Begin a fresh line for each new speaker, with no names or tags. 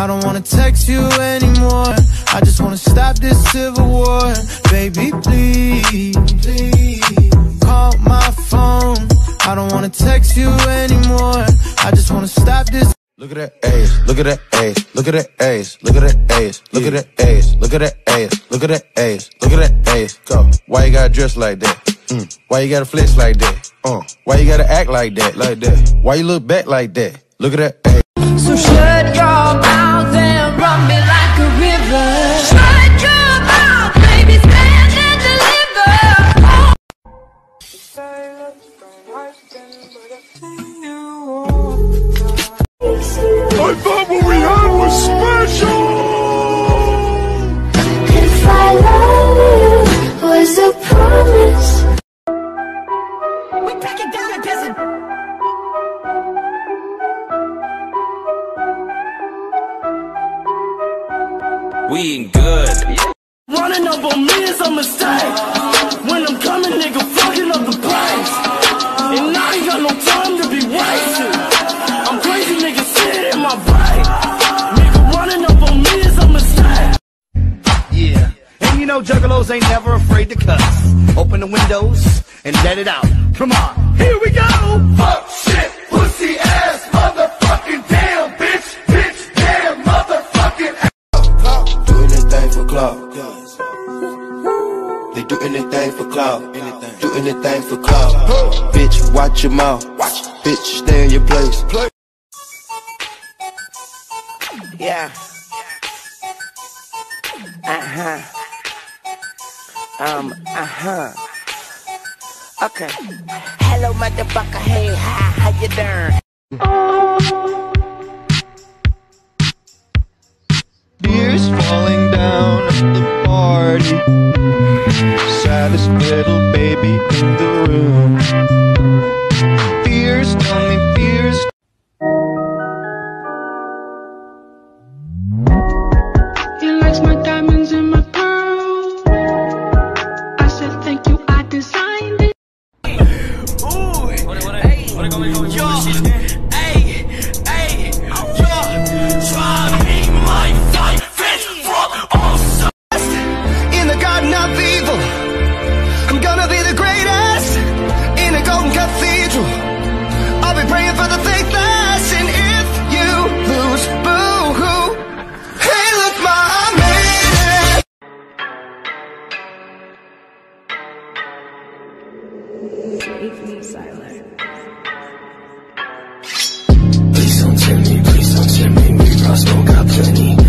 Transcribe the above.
I don't wanna text you anymore. I just wanna stop this civil war. Baby, please, please call my phone. I don't wanna text you anymore. I just wanna stop this.
Look at that ass, look at that ass, look at that ass, look at that ass, look at that ass, look at that ass, look at that ass, look at that ass. Go. Why you gotta dress like that? Mm. Why you gotta flex like that? Uh. Why you gotta act like that, like that? Why you look back like that? Look at that ass.
So shut your mouth and run
We
ain't good.
Running up on me is a mistake. When I'm coming, nigga, fucking up the place. And I ain't got no time to be wasted. I'm crazy, nigga, sit in my brain. Nigga, running up on me is a mistake.
Yeah. And you know juggalos ain't never afraid to cuss. Open the windows and let it out. Come on. Here we go.
Fuck
They do anything for clout. Do anything for clout. Bitch, watch your mouth. Watch. Bitch, stay in your place. Play.
Yeah. Uh huh. Um, uh huh. Okay. Hello, motherfucker. Hey, hi, how you doing?
Tears falling down at the party. Saddest little baby in the room. Fears, tell me fears.
He likes my diamonds and my pearls. I said thank you, I designed it.
In
Please don't tempt me, please don't tempt me. We Roscoe got plenty.